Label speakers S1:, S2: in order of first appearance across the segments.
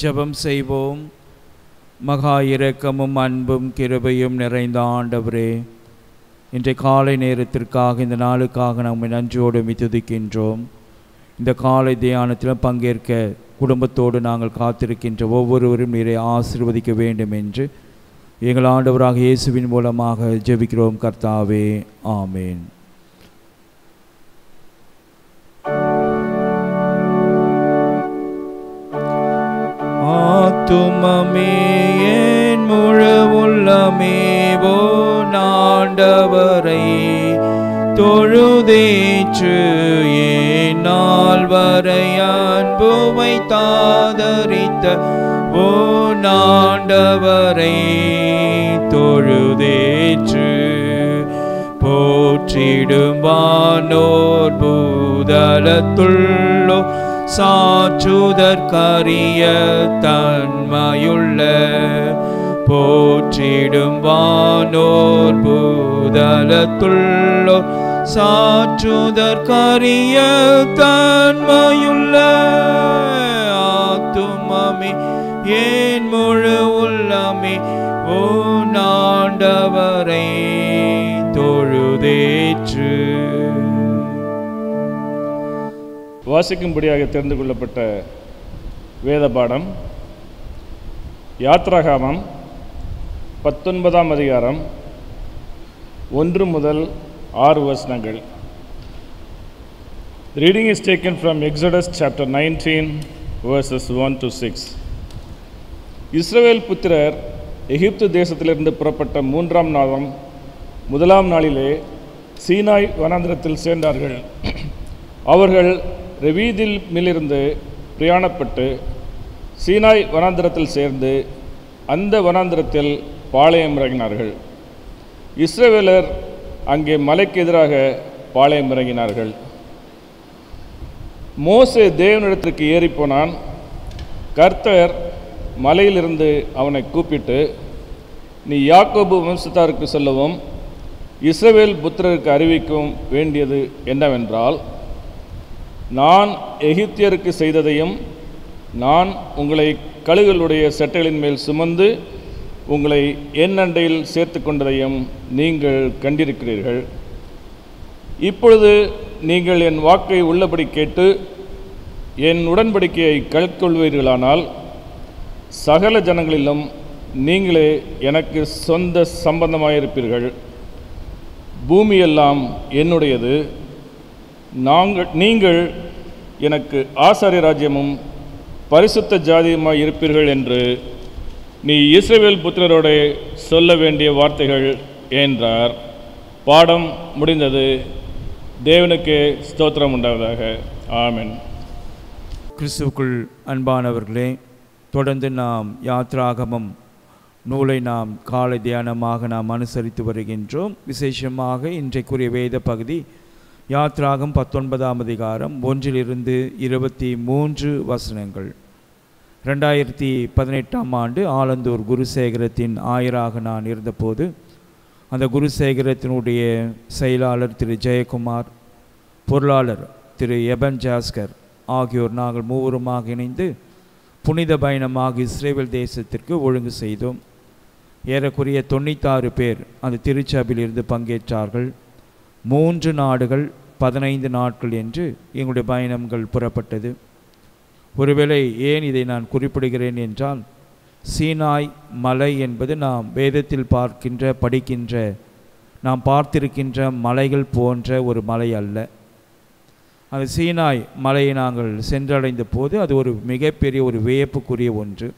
S1: ஜெபம் செய்வோம். மகா இரக்கமும் அன்பும் கிருபையும் நிறைந்த ஆண்டவரே இன்றைய காலை நேரத்திற்காக இந்த நாளுக்காக நம்மை நன்றியோடு மித்துதிக்கின்றோம் இந்த காலை தியானத்திலும் பங்கேற்க குடும்பத்தோடு நாங்கள் காத்திருக்கின்ற ஒவ்வொருவரும் நீரை ஆசிர்வதிக்க வேண்டும் என்று எங்கள் ஆண்டவராக இயேசுவின் மூலமாக ஜெபிக்கிறோம் கர்த்தாவே. ஆமேன். ஆத்துமமே என் முழு உள்ளமேவோ நாண்டவரை தொழுதேற்று ஏனால் நாள் வரை அன்புமை தாதரித்த? ஓ நாண்டவரை தொழுதேற்று போற்றிடும் வானோர் பூதலத்துள்ளோ? சாற்றுதற்கரிய தன்மையுள்ள போற்றிடும் வானோர் பூதலத்துள்ளோர் சாற்றுதற்கரிய தன்மையுள்ள ஆத்துமமே ஏன் முழு உள்ளமே. ஓ நாண்டவரை
S2: வாசிக்கும்படியாக தெரிந்து கொள்ளப்பட்ட வேத பாடம் யாத்ராகாமம் பத்தொன்பதாம் அதிகாரம் ஒன்று முதல் ஆறு வசனங்கள். Reading is taken from Exodus chapter nineteen verses one to six இஸ்ரவேல் புத்திரர் எகிப்து தேசத்திலிருந்து புறப்பட்ட மூன்றாம் நாளம் முதலாம் நாளிலே சீனாய் வனாந்திரத்தில் சேர்ந்தார்கள். அவர்கள் ரெவீதில் மிலிருந்து பிரயாணப்பட்டு சீனாய் வனாந்திரத்தில் சேர்ந்து அந்த வனாந்திரத்தில் பாளையம் இறங்கினார்கள். இஸ்ரேவேலர் அங்கே மலைக்கு எதிராக பாளையம் இறங்கினார்கள். மோசே தேவனிடத்திற்கு ஏறிப்போனான். கர்த்தர் மலையிலிருந்து அவனை கூப்பிட்டு நீ யாக்கோபு வம்சத்தாருக்கு சொல்லவும் இஸ்ரவேல் புத்திரருக்கு அறிவிக்கவும் வேண்டியது என்னவென்றால் நான் எகிப்தியருக்கு செய்ததையும் நான் உங்களை கழுகளுடைய செட்டைகளின் மேல் சுமந்து உங்களை என் அண்டையில் சேர்த்து கொண்டதையும் நீங்கள் கண்டிருக்கிறீர்கள். இப்பொழுது நீங்கள் என் வாக்கை உள்ளபடி கேட்டு என் உடன்படிக்கையை கற்கொள்வீர்களானால் சகல ஜனங்களிலும் நீங்களே எனக்கு சொந்த சம்பந்தமாயிருப்பீர்கள். பூமியெல்லாம் என்னுடையது. நாங்கள் நீங்கள் எனக்கு ஆசாரிய ராஜ்யமும் பரிசுத்த ஜாதியுமாய் இருப்பீர்கள் என்று நீ இஸ்ரேல் புத்திரரோட சொல்ல வேண்டிய வார்த்தைகள் என்றார். பாடம் முடிந்தது. தேவனுக்கு ஸ்தோத்திரம் உண்டாவதாக. ஆமென்.
S1: கிறிஸ்துவுக்குள் அன்பானவர்களே தொடர்ந்து நாம் யாத்ராகமம் நூலை நாம் காலை தியானமாக நாம் அனுசரித்து வருகின்றோம். விசேஷமாக இன்றைக்குரிய வேத பகுதி யாத்ராகம் பத்தொன்பதாம் அதிகாரம் ஒன்றிலிருந்து இருபத்தி மூன்று வசனங்கள். ரெண்டாயிரத்தி பதினெட்டாம் ஆண்டு ஆலந்தூர் குருசேகரத்தின் ஆயராக நான் இருந்தபோது அந்த குருசேகரத்தினுடைய செயலாளர் திரு ஜெயக்குமார் பொருளாளர் திரு எபன் ஜாஸ்கர் ஆகியோர் நாங்கள் மூவருமாக இணைந்து புனித பயணமாக இஸ்ரேல் தேசத்திற்கு ஒழுங்கு செய்தோம். ஏறக்குறைய தொண்ணூத்தாறு பேர் அந்த திருச்சபையிலிருந்து பங்கேற்றார்கள். மூன்று நாடுகள் பதினைந்து நாட்கள் என்று எங்களுடைய பயணங்கள் புறப்பட்டது. ஒருவேளை ஏன் இதை நான் குறிப்பிடுகிறேன் என்றால் சீனாய் மலை என்பது நாம் வேதத்தில் பார்க்கின்ற படிக்கின்ற நாம் பார்த்திருக்கின்ற மலைகள் போன்ற ஒரு மலை அல்ல. அந்த சீனாய் மலையை நாங்கள் சென்றடைந்த போது அது ஒரு மிகப்பெரிய ஒரு வியப்புக்குரிய ஒன்று.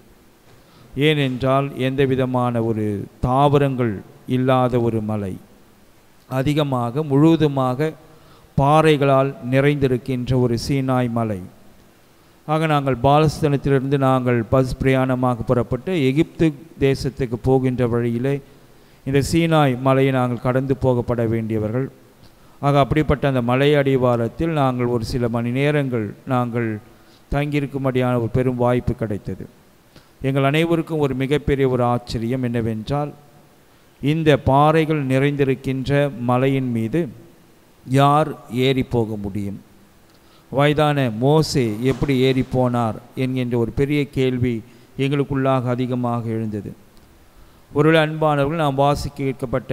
S1: ஏனென்றால் எந்த விதமான ஒரு தாவரங்கள் இல்லாத ஒரு மலை. அதிகமாக முழுவதுமாக பாறைகளால் நிறைந்திருக்கின்ற ஒரு சீனாய் மலை. ஆக நாங்கள் பாலஸ்தனத்திலிருந்து நாங்கள் பஸ் பிரயாணமாக புறப்பட்டு எகிப்து தேசத்துக்கு போகின்ற வழியிலே இந்த சீனாய் மலையை நாங்கள் கடந்து போகப்பட வேண்டியவர்கள். ஆக அப்படிப்பட்ட அந்த மலை அடிவாரத்தில் நாங்கள் ஒரு சில மணி நேரங்கள் நாங்கள் தங்கியிருக்கும்படியான ஒரு பெரும் வாய்ப்பு கிடைத்தது. எங்கள் அனைவருக்கும் ஒரு மிகப்பெரிய ஒரு ஆச்சரியம் என்னவென்றால் இந்த பாறைகள் நிறைந்திருக்கின்ற மலையின் மீது யார் ஏறி போக முடியும்? வயதான மோசே எப்படி ஏறி போனார் என்கின்ற ஒரு பெரிய கேள்வி எங்களுக்குள்ளாக அதிகமாக எழுந்தது. ஒருவேளை அன்பானவர்கள் நாம் வாசிக்க கேட்கப்பட்ட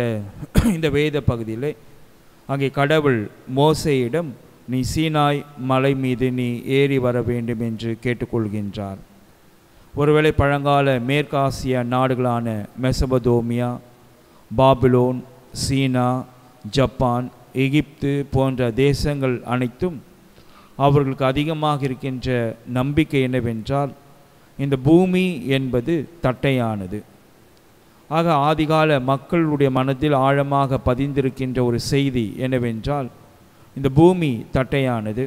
S1: இந்த வேத பகுதியில் அங்கே கடவுள் மோசையிடம் நீ சீனாய் மலை மீது நீ ஏறி வர வேண்டும் என்று கேட்டுக்கொள்கின்றார். ஒருவேளை பழங்கால மேற்காசிய நாடுகளான மெசபதோமியா பாபிலோன் சீனா ஜப்பான் எகிப்து போன்ற தேசங்கள் அனைத்தும் அவர்களுக்கு அதிகமாக இருக்கின்ற நம்பிக்கை என்னவென்றால் இந்த பூமி என்பது தட்டையானது. ஆக ஆதிகால மக்களுடைய மனதில் ஆழமாக பதிந்திருக்கின்ற ஒரு செய்தி என்னவென்றால் இந்த பூமி தட்டையானது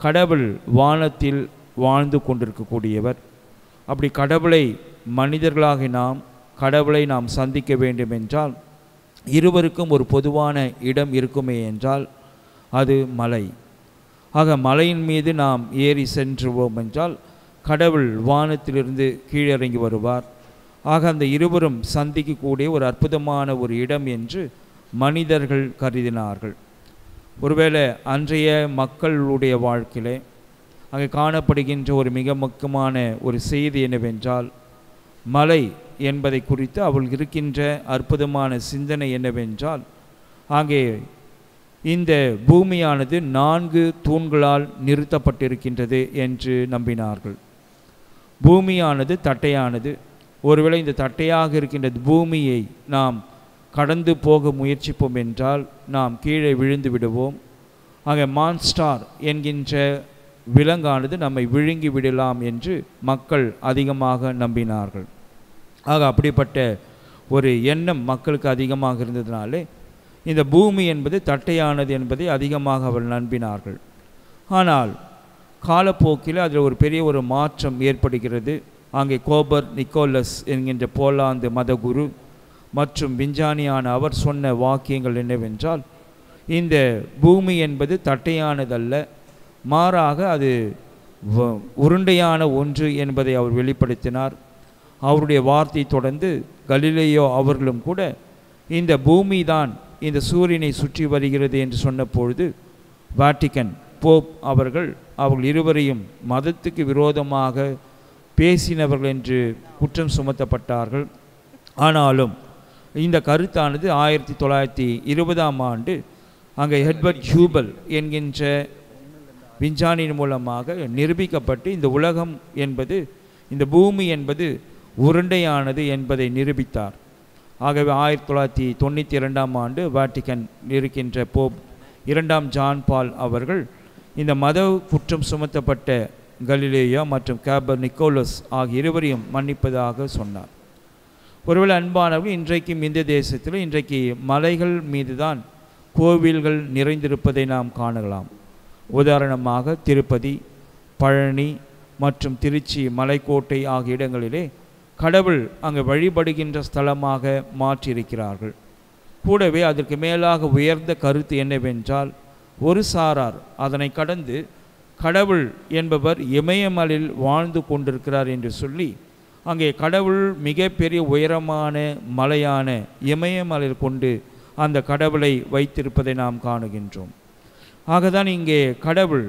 S1: கடவுள் வானத்தில் வாழ்ந்து கொண்டிருக்கக்கூடியவர். அப்படி கடவுளை மனிதர்களாக நாம் கடவுளை நாம் சந்திக்க வேண்டும் என்றால் இருவருக்கும் ஒரு பொதுவான இடம் இருக்குமே என்றால் அது மலை. ஆக மலையின் மீது நாம் ஏறி சென்றுவோம் என்றால் கடவுள் வானத்திலிருந்து கீழிறங்கி வருவார். ஆக அந்த இருவரும் சந்திக்கக்கூடிய ஒரு அற்புதமான ஒரு இடம் என்று மனிதர்கள் கருதினார்கள். ஒருவேளை அன்றைய மக்களுடைய வாழ்க்கையிலே அங்கே காணப்படுகின்ற ஒரு மிக முக்கியமான ஒரு செய்தி என்னவென்றால் மலை என்பதை குறித்து அவள் இருக்கின்ற அற்புதமான சிந்தனை என்னவென்றால் அங்கே இந்த பூமியானது நான்கு தூண்களால் நிறுத்தப்பட்டிருக்கின்றது என்று நம்பினார்கள். பூமியானது தட்டையானது. ஒருவேளை இந்த தட்டையாக இருக்கின்ற பூமியை நாம் கடந்து போக முயற்சிப்போம் என்றால் நாம் கீழே விழுந்து விடுவோம். ஆக மான்ஸ்டார் என்கின்ற விலங்கானது நம்மை விழுங்கி விடலாம் என்று மக்கள் அதிகமாக நம்பினார்கள். ஆக அப்படிப்பட்ட ஒரு எண்ணம் மக்களுக்கு அதிகமாக இருந்ததினாலே இந்த பூமி என்பது தட்டையானது என்பதை அதிகமாக அவர் நம்பினார்கள். ஆனால் காலப்போக்கில் அதில் ஒரு பெரிய ஒரு மாற்றம் ஏற்படுகிறது. அங்கே கோபர் நிக்கோலஸ் என்கின்ற போலாந்து மதகுரு மற்றும் விஞ்ஞானியான அவர் சொன்ன வாக்கியங்கள் என்னவென்றால் இந்த பூமி என்பது தட்டையானதல்ல மாறாக அது வ- உருண்டையான ஒன்று என்பதை அவர் வெளிப்படுத்தினார். அவருடைய வார்த்தை தொடர்ந்து கலிலேயோ அவர்களும் கூட இந்த பூமி தான் இந்த சூரியனை சுற்றி வருகிறது என்று சொன்ன பொழுது வாட்டிக்கன் போப் அவர்கள் அவர்கள் இருவரையும் மதத்துக்கு விரோதமாக பேசினவர்கள் என்று குற்றம் சுமத்தப்பட்டார்கள். ஆனாலும் இந்த கருத்தானது ஆயிரத்தி தொள்ளாயிரத்தி இருபதாம் ஆண்டு அங்கே ஹெட்வர்ட் ஹியூபல் என்கின்ற விஞ்ஞானியின் மூலமாக நிரூபிக்கப்பட்டு இந்த உலகம் என்பது இந்த பூமி என்பது உருண்டையானது என்பதை நிரூபித்தார். ஆகவே ஆயிரத்தி தொள்ளாயிரத்தி தொண்ணூற்றி இரண்டாம் ஆண்டு வாட்டிகன் இருக்கின்ற போப் இரண்டாம் ஜான் பால் அவர்கள் இந்த மத குற்றம் சுமத்தப்பட்ட கலிலேயோ மற்றும் கேபர் நிக்கோலஸ் ஆகிய இருவரையும் மன்னிப்பதாக சொன்னார். ஒருவேளை அன்பானவர்கள் இன்றைக்கும் இந்த தேசத்தில் இன்றைக்கு மலைகள் மீதுதான் கோவில்கள் நிறைந்திருப்பதை நாம் காணலாம். உதாரணமாக திருப்பதி பழனி மற்றும் திருச்சி மலைக்கோட்டை ஆகிய இடங்களிலே கடவுள் அங்கு வழிபடுகின்ற ஸ்தலமாக மாற்றியிருக்கிறார்கள். கூடவே அதற்கு மேலாக உயர்ந்த கருத்து என்னவென்றால் ஒரு சாரார் அதனை கடந்து கடவுள் என்பவர் இமயமலில் வாழ்ந்து கொண்டிருக்கிறார் என்று சொல்லி அங்கே கடவுள் மிகப்பெரிய உயரமான மலையான இமயமலையில் கொண்டு அந்த கடவுளை வைத்திருப்பதை நாம் காணுகின்றோம். ஆகதான் இங்கே கடவுள்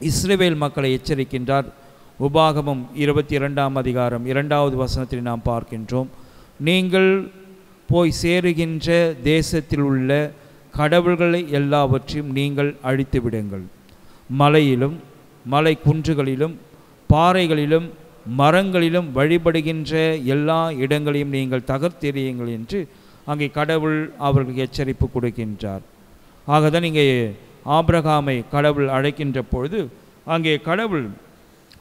S1: இஸ்ரேவேல் மக்களை எச்சரிக்கின்றார். உபாகமம் இருபத்தி இரண்டாம் அதிகாரம் இரண்டாவது வசனத்தில் நாம் பார்க்கின்றோம். நீங்கள் போய் சேருகின்ற தேசத்தில் உள்ள கடவுள்களை எல்லாவற்றையும் நீங்கள் அழித்து விடுங்கள். மலையிலும் மலை குன்றுகளிலும் பாறைகளிலும் மரங்களிலும் வழிபடுகின்ற எல்லா இடங்களையும் நீங்கள் தகர்த்தெறியுங்கள் என்று அங்கே கடவுள் அவர்களுக்கு எச்சரிப்பு கொடுக்கின்றார். ஆகதான் இங்கே ஆபிரகாமை கடவுள் அழைக்கின்ற பொழுது அங்கே கடவுள்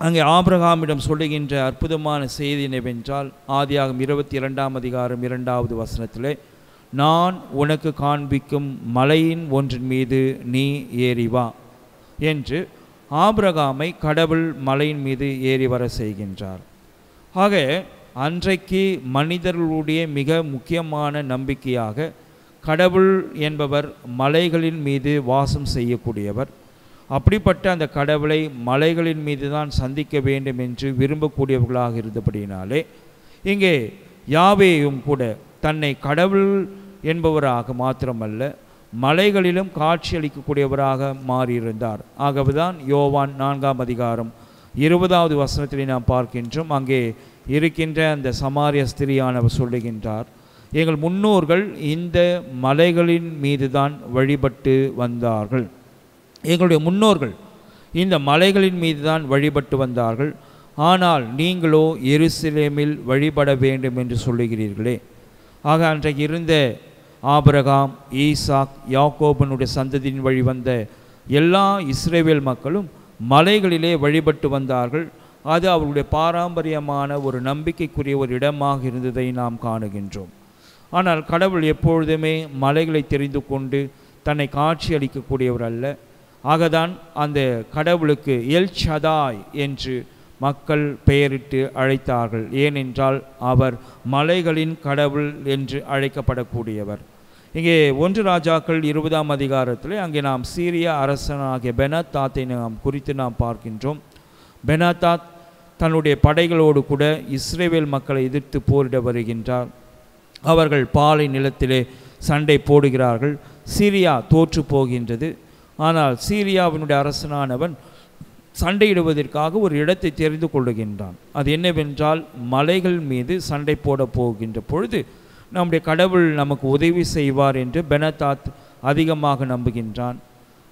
S1: அங்கே ஆபிரகாமிடம் சொல்லுகின்ற அற்புதமான செய்தி என்னவென்றால் ஆதியாகம் இருபத்தி இரண்டாம் அதிகாரம் இரண்டாவது வசனத்திலே நான் உனக்கு காண்பிக்கும் மலையின் ஒன்றின் மீது நீ ஏறி வா என்று ஆபிரகாமை கடவுள் மலையின் மீது ஏறி வர செய்கின்றார். ஆக அன்றைக்கு மனிதர்களுடைய மிக முக்கியமான நம்பிக்கையாக கடவுள் என்பவர் மலைகளின் மீது வாசம் செய்யக்கூடியவர். அப்படிப்பட்ட அந்த கடவுளை மலைகளின் மீது தான் சந்திக்க வேண்டும் என்று விரும்பக்கூடியவர்களாக இருந்தபடியினாலே இங்கே யாவேயும் கூட தன்னை கடவுள் என்பவராக மாத்திரமல்ல மலைகளிலும் காட்சியளிக்கக்கூடியவராக மாறியிருந்தார். ஆகவேதான் யோவான் நான்காம் அதிகாரம் இருபதாவது வசனத்திலே நாம் பார்க்கின்றோம். அங்கே இருக்கின்ற அந்த சமாரிய ஸ்திரியானவர் சொல்லுகின்றார் எங்கள் முன்னோர்கள் இந்த மலைகளின் மீதுதான் வழிபட்டு வந்தார்கள். எங்களுடைய முன்னோர்கள் இந்த மலைகளின் மீதுதான் வழிபட்டு வந்தார்கள். ஆனால் நீங்களோ எருசலேமில் வழிபட வேண்டும் என்று சொல்லுகிறீர்களே. ஆக அன்றைக்கு இருந்த ஆபரகாம் ஈசாக் யாக்கோபனுடைய சந்ததியின் வழி வந்த எல்லா இஸ்ரேவேல் மக்களும் மலைகளிலே வழிபட்டு வந்தார்கள். அது அவர்களுடைய பாரம்பரியமான ஒரு நம்பிக்கைக்குரிய ஒரு இடமாக இருந்ததை நாம் காணுகின்றோம். ஆனால் கடவுள் எப்பொழுதுமே மலைகளை தெரிந்து கொண்டு தன்னை காட்சி அளிக்கக்கூடியவர் அல்ல. ஆகதான் அந்த கடவுளுக்கு எல் ஷதாய் என்று மக்கள் பெயரிட்டு அழைத்தார்கள். ஏனென்றால் அவர் மலைகளின் கடவுள் என்று அழைக்கப்படக்கூடியவர். இங்கே ஒன்று ராஜாக்கள் இருபதாம் அதிகாரத்தில் அங்கே நாம் சீரிய அரசனாகிய பெனத்தாத்தை நாம் குறித்து நாம் பார்க்கின்றோம். பெனத்தாத் தன்னுடைய படைகளோடு கூட இஸ்ரேவேல் மக்களை எதிர்த்து போரிட வருகின்றார். அவர்கள் பாலை நிலத்திலே சண்டை போடுகிறார்கள். சீரியா தோற்று போகின்றது. ஆனால் சீரியாவினுடைய அரசனானவன் சண்டையிடுவதற்காக ஒரு இடத்தை தெரிந்து கொள்ளுகின்றான். அது என்னவென்றால் மலைகள் மீது சண்டை போட போகின்ற பொழுது நம்முடைய கடவுள் நமக்கு உதவி செய்வார் என்று பெனதாத் அதிகமாக நம்புகின்றான்.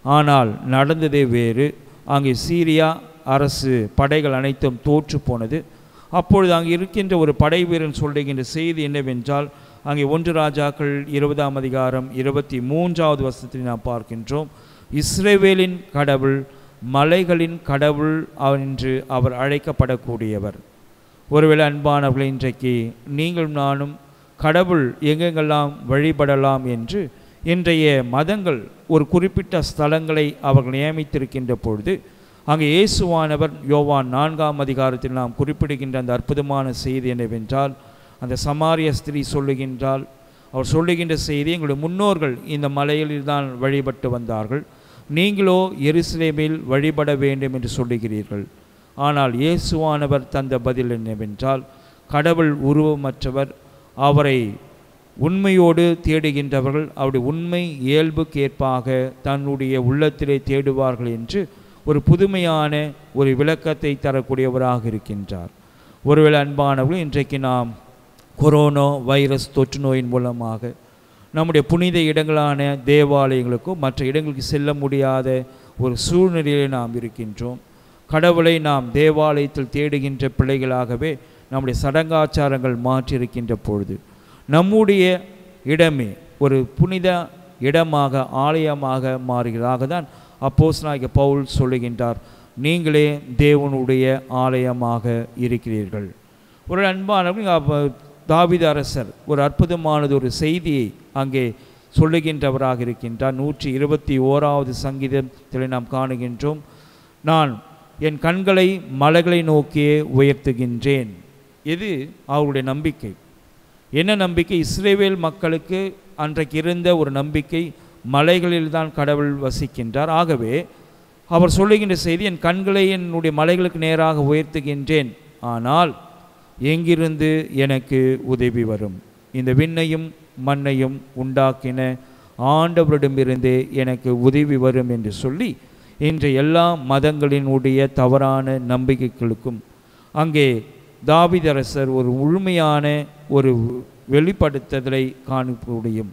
S1: ஆனால் நடந்ததே வேறு. அங்கே சீரியா அரசு படைகள் அனைத்தும் தோற்று போனது. அப்பொழுது அங்கே இருக்கின்ற ஒரு படை வீரன் சொல்லுகின்ற செய்தி என்னவென்றால் அங்கே ஒன்று ராஜாக்கள் இருபதாம் அதிகாரம் இருபத்தி மூன்றாவது வருஷத்தில் நாம் பார்க்கின்றோம். இஸ்ரேவேலின் கடவுள் மலைகளின் கடவுள் என்று அவர் அழைக்கப்படக்கூடியவர். ஒருவேளை அன்பானவர்கள் இன்றைக்கு நீங்களும் நானும் கடவுள் எங்கெங்கெல்லாம் வழிபடலாம் என்று இன்றைய மதங்கள் ஒரு குறிப்பிட்ட ஸ்தலங்களை அவர்கள் நியமித்திருக்கின்ற பொழுது அங்கே இயேசுவானவர் யோவான் நான்காம் அதிகாரத்தில் நாம் குறிப்பிடுகின்ற அந்த அற்புதமான செய்தி என்னவென்றால் அந்த சமாரிய ஸ்திரீ சொல்லுகின்றால் அவர் சொல்லுகின்ற செய்தி எங்களுடைய முன்னோர்கள் இந்த மலையில் தான் வழிபட்டு வந்தார்கள். நீங்களோ எருசலேமில் வழிபட வேண்டும் என்று சொல்லுகிறீர்கள். ஆனால் இயேசுவானவர் தந்த பதில் என்னவென்றால் கடவுள் உருவமற்றவர் அவரை உண்மையோடு தேடுகின்றவர்கள் அவருடைய உண்மை இயல்புக்கேற்பாக தன்னுடைய உள்ளத்திலே தேடுவார்கள் என்று ஒரு புதுமையான ஒரு விளக்கத்தை தரக்கூடியவராக இருக்கின்றார். ஒருவேளை அன்பானவர்கள் இன்றைக்கு நாம் கொரோனா வைரஸ் தொற்று நோயின் மூலமாக நம்முடைய புனித இடங்களான தேவாலயங்களுக்கும் மற்ற இடங்களுக்கு செல்ல முடியாத ஒரு சூழ்நிலையில் நாம் இருக்கின்றோம். கடவுளை நாம் தேவாலயத்தில் தேடுகின்ற பிள்ளைகளாகவே நம்முடைய சடங்காச்சாரங்கள் மாற்றியிருக்கின்ற பொழுது நம்முடைய இடமே ஒரு புனித இடமாக ஆலயமாக மாறுகிறதாக தான் அப்போஸ் நாயக பவுல் சொல்லுகின்றார். நீங்களே தேவனுடைய ஆலயமாக இருக்கிறீர்கள். ஒரு அன்பானவர்கள் தாவித அரசர் ஒரு அற்புதமானது ஒரு செய்தியை அங்கே சொல்லுகின்றவராக இருக்கின்றார். நூற்றி இருபத்தி ஓராவது சங்கீதத்தில் நாம் காணுகின்றோம். நான் என் கண்களை மலைகளை நோக்கியே உயர்த்துகின்றேன். இது அவருடைய நம்பிக்கை. என்ன நம்பிக்கை? இஸ்ரேவேல் மக்களுக்கு அன்றைக்கு இருந்த ஒரு நம்பிக்கை மலைகளில் தான் கடவுள் வசிக்கின்றார். ஆகவே அவர் சொல்லுகின்ற செய்தி என் கண்களை என்னுடைய மலைகளுக்கு நேராக உயர்த்துகின்றேன். ஆனால் எங்கிருந்து எனக்கு உதவி வரும்? இந்த விண்ணையும் மண்ணையும் உண்டாக்கின ஆண்டவரிடமிருந்தே எனக்கு உதவி வரும் என்று சொல்லி இன்று எல்லா மதங்களினுடைய தவறான நம்பிக்கைகளுக்கும் அங்கே தாவிதரசர் ஒரு முழுமையான ஒரு வெளிப்படுத்துதலை காண முடியும்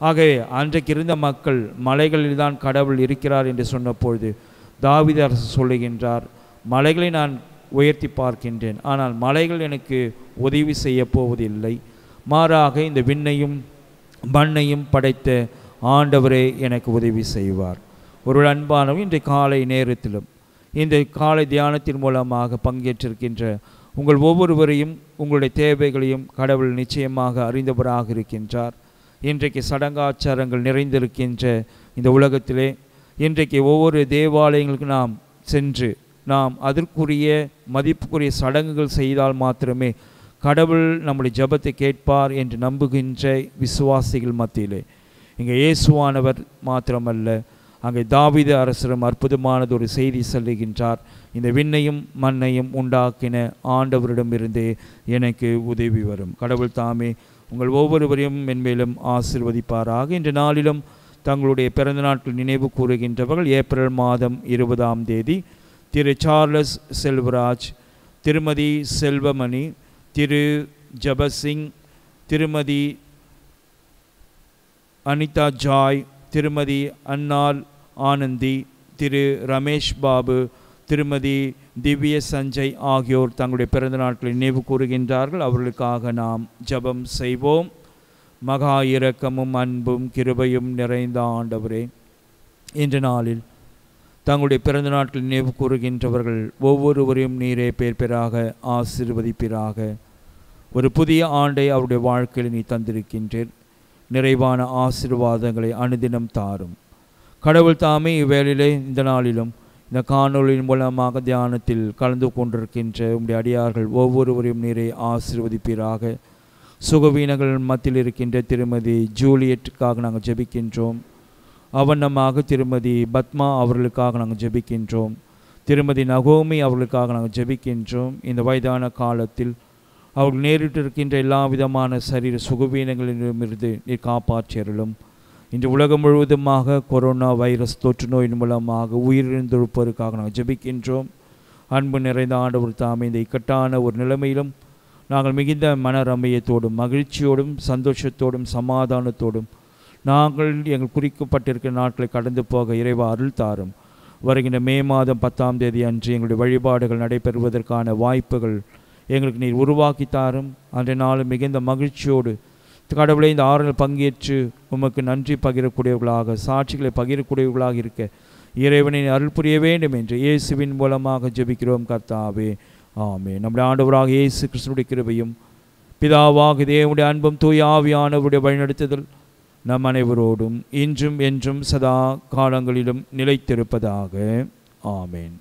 S1: ஆகவே அன்றைக்கு இருந்த மக்கள் மலைகளில் தான் கடவுள் இருக்கிறார் என்று சொன்னபொழுது தாவிதரசர் சொல்லுகின்றார் மலைகளை நான் உயர்த்தி பார்க்கின்றேன் ஆனால் மலைகள் எனக்கு உதவி செய்ய போவதில்லை. மாறாக இந்த விண்ணையும் மண்ணையும் படைத்த ஆண்டவரே எனக்கு உதவி செய்வார். ஒரு அன்பானவர் இன்றைய காலை நேரத்திலும் இந்த காலை தியானத்தின் மூலமாக பங்கேற்றிருக்கின்ற உங்கள் ஒவ்வொருவரையும் உங்களுடைய தேவைகளையும் கடவுள் நிச்சயமாக அறிந்தவராக இருக்கின்றார். இன்றைக்கு சடங்காச்சாரங்கள் நிறைந்திருக்கின்ற இந்த உலகத்திலே இன்றைக்கு ஒவ்வொரு தேவாலயங்களுக்கு நாம் சென்று நாம் அதற்குரிய மதிப்புக்குரிய சடங்குகள் செய்தால் மாத்திரமே கடவுள் நம்முடைய ஜெபத்தை கேட்பார் என்று நம்புகின்ற விசுவாசிகள் மத்தியிலே. இங்கே இயேசுவானவர் மாத்திரமல்ல அங்கே தாவித அரசரும் அற்புதமானது ஒரு செய்தி சொல்லுகின்றார். இந்த விண்ணையும் மண்ணையும் உண்டாக்கின ஆண்டவரிடமிருந்தே எனக்கு உதவி வரும். கடவுள் தாமே உங்கள் ஒவ்வொருவரையும் மென்மேலும் ஆசிர்வதிப்பாராக. இன்று நாளிலும் தங்களுடைய பிறந்த நாட்கள் நினைவு கூறுகின்றவர்கள் ஏப்ரல் மாதம் இருபதாம் தேதி திரு சார்லஸ் செல்வராஜ் திருமதி செல்வமணி திரு ஜபசிங் திருமதி அனிதா ஜாய் திருமதி அன்னாள் ஆனந்தி திரு ரமேஷ் பாபு திருமதி திவ்ய சஞ்சய் ஆகியோர் தங்களுடைய பிறந்த நாட்களை நினைவு கூறுகின்றார்கள். அவர்களுக்காக நாம் ஜெபம் செய்வோம். மகா இரக்கமும் அன்பும் கிருபையும் நிறைந்த ஆண்டவரே இன்று நாளில் தங்களுடைய பிறந்த நாட்கள் நினைவு கூறுகின்றவர்கள் ஒவ்வொருவரையும் நீரே பேர் பேராக ஒரு புதிய ஆண்டை அவருடைய வாழ்க்கையில் நீ தந்திருக்கின்றீர். நிறைவான ஆசீர்வாதங்களை அனுதினம் தாரும். கடவுள் தாமே இவ்வேளிலே இந்த நாளிலும் இந்த காணொலியின் மூலமாக தியானத்தில் கலந்து கொண்டிருக்கின்ற உடைய அடியார்கள் ஒவ்வொருவரையும் நீரை ஆசீர்வதிப்பீராக. சுகவீனங்கள் மத்தியில் இருக்கின்ற திருமதி ஜூலியட்டுக்காக நாங்கள் ஜெபிக்கின்றோம். அவனமாக திருமதி பத்மா அவர்களுக்காக நாங்கள் ஜெபிக்கின்றோம். திருமதி நகோமி அவர்களுக்காக நாங்கள் ஜெபிக்கின்றோம். இந்த வயதான காலத்தில் அவர்கள் நேரிட்டு இருக்கின்ற எல்லா விதமான சரீர சுகவீனங்களிலுமிருந்து நீர் காப்பாற்றியருளும். இன்று உலகம் முழுவதுமாக கொரோனா வைரஸ் தொற்று நோயின் மூலமாக உயிரிழந்திருப்பதற்காக நாங்கள் ஜெபிக்கின்றோம். அன்பு நிறைந்த ஆண்டவர் தாமே இந்த இக்கட்டான ஒரு நிலைமையிலும் நாங்கள் மிகுந்த மன ரம்மியத்தோடும் மகிழ்ச்சியோடும் சந்தோஷத்தோடும் சமாதானத்தோடும் நாங்கள் எங்கள் குறிக்கப்பட்டிருக்கிற நாட்களை கடந்து போக இறைவா அருள் தாரும். வருகின்ற மே மாதம் பத்தாம் தேதி அன்று எங்களுடைய வழிபாடுகள் நடைபெறுவதற்கான வாய்ப்புகள் எங்களுக்கு நீர் உருவாக்கி தாரும். அன்றைய நாளும் மிகுந்த மகிழ்ச்சியோடு கடவுளை இந்த ஆறுதல் பங்கேற்று உமக்கு நன்றி பகிரக்கூடியவர்களாக சாட்சிகளை பகிரக்கூடியவர்களாக இருக்க இறைவனை அருள் புரிய வேண்டும் என்று இயேசுவின் மூலமாக ஜெபிக்கிறோம் கர்த்தாவே. ஆமே நம்முடைய ஆண்டவராக இயேசு கிருஷ்ணனுடைய கிருபையும் பிதாவாக தேவனுடைய அன்பும் தூய் ஆவியானவருடைய வழிநடத்துதல் நம் அனைவரோடும் இன்றும் என்றும் சதா காலங்களிலும் நிலைத்திருப்பதாக. ஆமேன்.